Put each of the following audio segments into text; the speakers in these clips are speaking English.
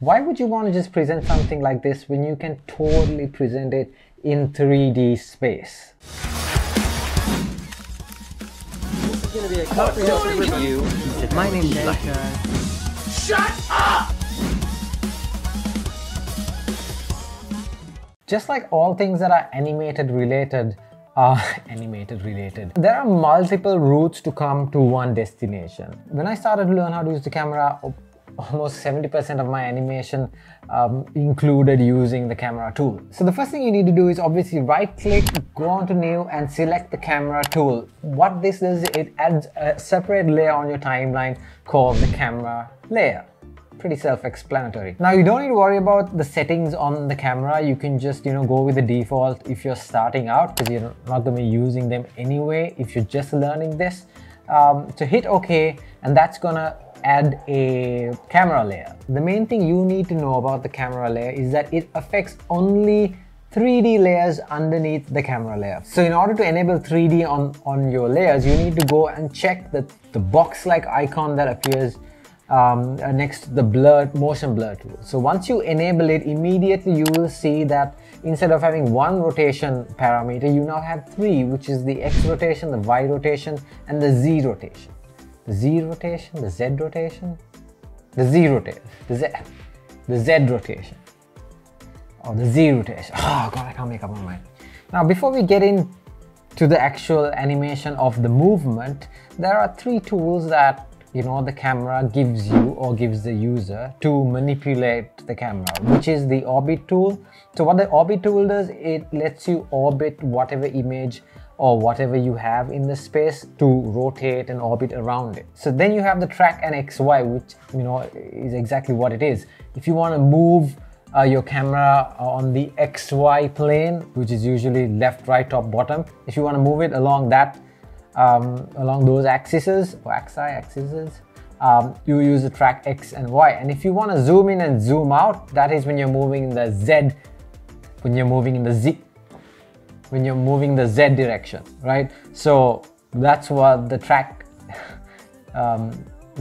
Why would you want to just present something like this when you can totally present it in 3D space? This is going to be a comprehensive review. My name's Erica. Just like all things that are animated related are animated related. There are multiple routes to come to one destination. When I started to learn how to use the camera, almost 70% of my animation um, included using the camera tool. So the first thing you need to do is obviously right click, go on to new and select the camera tool. What this does, it adds a separate layer on your timeline called the camera layer pretty self-explanatory. Now you don't need to worry about the settings on the camera. You can just, you know, go with the default if you're starting out because you're not going to be using them anyway if you're just learning this. Um, hit OK and that's gonna add a camera layer. The main thing you need to know about the camera layer is that it affects only 3D layers underneath the camera layer. So in order to enable 3D on, on your layers, you need to go and check the, the box-like icon that appears um, uh, next to the blur motion blur tool. So once you enable it, immediately you will see that instead of having one rotation parameter, you now have three, which is the X rotation, the Y rotation, and the Z rotation. Z rotation, the Z rotation, the Z rotation, the Z, the Z rotation, or the Z rotation. Oh God, I can't make up my mind. Now, before we get into the actual animation of the movement, there are three tools that you know the camera gives you or gives the user to manipulate the camera which is the orbit tool so what the orbit tool does it lets you orbit whatever image or whatever you have in the space to rotate and orbit around it. So then you have the track and XY, which you know is exactly what it is. If you want to move uh, your camera on the XY plane, which is usually left, right, top, bottom, if you want to move it along that um, along those axes or axi axes um, you use the track X and Y and if you want to zoom in and zoom out that is when you're moving the Z when you're moving in the Z when you're moving the Z direction right? So that's what the track um,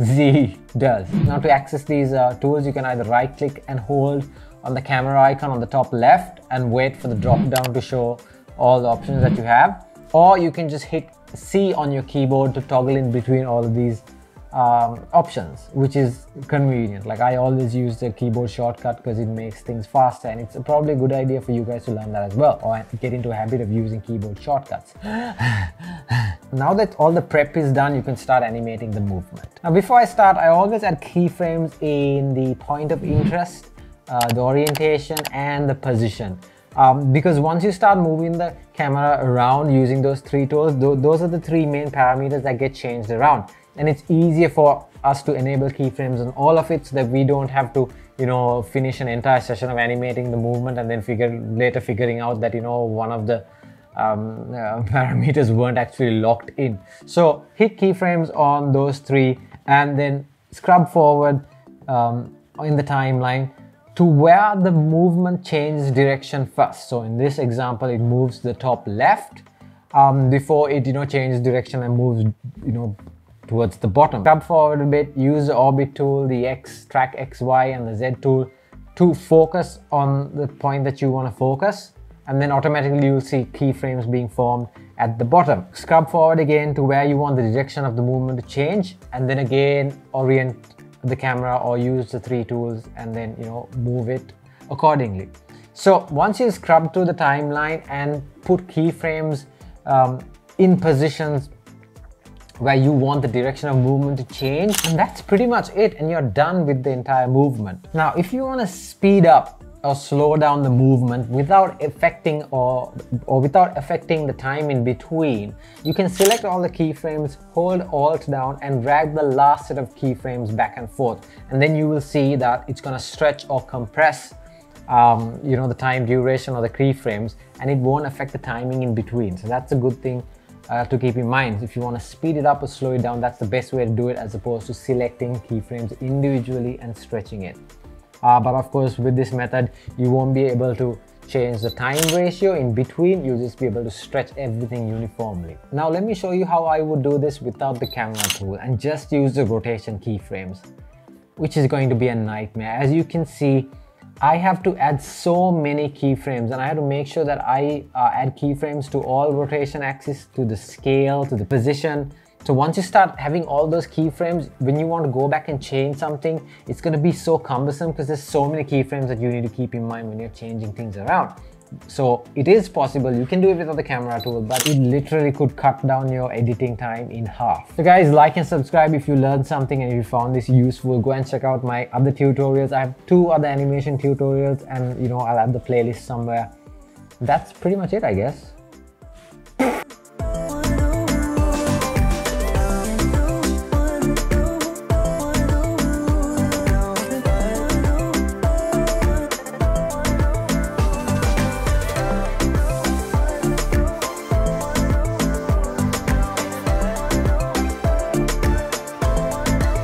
Z does. Now to access these uh, tools you can either right click and hold on the camera icon on the top left and wait for the drop down to show all the options that you have. Or you can just hit C on your keyboard to toggle in between all of these um, options, which is convenient. Like I always use the keyboard shortcut because it makes things faster and it's probably a good idea for you guys to learn that as well or get into a habit of using keyboard shortcuts. now that all the prep is done, you can start animating the movement. Now before I start, I always add keyframes in the point of interest, uh, the orientation and the position. Um, because once you start moving the camera around using those three tools, th those are the three main parameters that get changed around. And it's easier for us to enable keyframes on all of it so that we don't have to, you know, finish an entire session of animating the movement and then figure later figuring out that, you know, one of the um, uh, parameters weren't actually locked in. So hit keyframes on those three and then scrub forward um, in the timeline to where the movement changes direction first. So in this example, it moves the top left um, before it, you know, changes direction and moves, you know, towards the bottom. Scrub forward a bit, use the orbit tool, the X, track XY and the Z tool to focus on the point that you want to focus. And then automatically you'll see keyframes being formed at the bottom. Scrub forward again to where you want the direction of the movement to change. And then again, orient the camera or use the three tools and then you know move it accordingly. So once you scrub through the timeline and put keyframes um, in positions where you want the direction of movement to change and that's pretty much it and you're done with the entire movement. Now if you want to speed up or slow down the movement without affecting or, or without affecting the time in between, you can select all the keyframes, hold Alt down and drag the last set of keyframes back and forth. And then you will see that it's gonna stretch or compress um, you know, the time duration or the keyframes and it won't affect the timing in between. So that's a good thing uh, to keep in mind. If you want to speed it up or slow it down, that's the best way to do it as opposed to selecting keyframes individually and stretching it. Uh, but of course, with this method, you won't be able to change the time ratio in between. You'll just be able to stretch everything uniformly. Now, let me show you how I would do this without the camera tool and just use the rotation keyframes. which is going to be a nightmare. As you can see, I have to add so many keyframes and I have to make sure that I uh, add keyframes to all rotation axis, to the scale, to the position. So once you start having all those keyframes, when you want to go back and change something, it's going to be so cumbersome because there's so many keyframes that you need to keep in mind when you're changing things around. So it is possible, you can do it with the camera tool, but it literally could cut down your editing time in half. So guys, like and subscribe if you learned something and if you found this useful. Go and check out my other tutorials. I have two other animation tutorials and you know, I'll add the playlist somewhere. That's pretty much it, I guess.